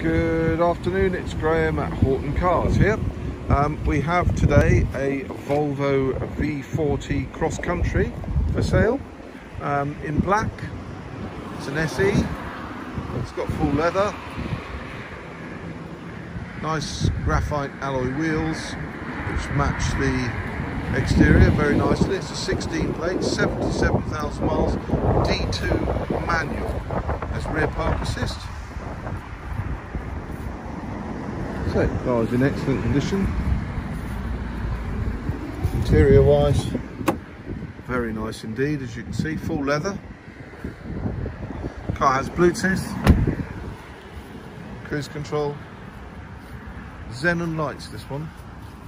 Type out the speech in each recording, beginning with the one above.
Good afternoon, it's Graham at Horton Cars here. Um, we have today a Volvo V40 Cross Country for sale um, in black. It's an SE, it's got full leather, nice graphite alloy wheels which match the exterior very nicely. It's a 16 plate, 77,000 miles, D2 manual. Has rear park assist. So, car is in excellent condition. Interior wise, very nice indeed, as you can see, full leather. Car has Bluetooth, cruise control, xenon lights this one,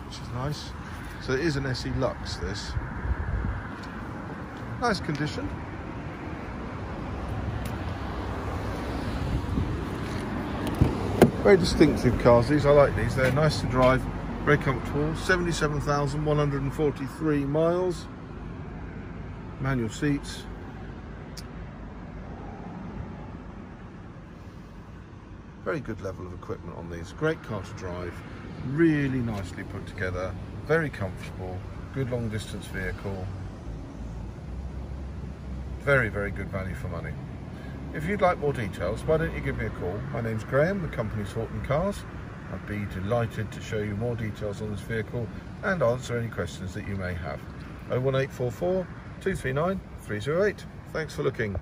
which is nice. So it is an SE Lux this. Nice condition. Very distinctive cars these, I like these, they're nice to drive, very comfortable, 77,143 miles, manual seats, very good level of equipment on these, great car to drive, really nicely put together, very comfortable, good long distance vehicle, very, very good value for money. If you'd like more details, why don't you give me a call? My name's Graham, the company's Horton Cars. I'd be delighted to show you more details on this vehicle and answer any questions that you may have. 01844 239 308. Thanks for looking.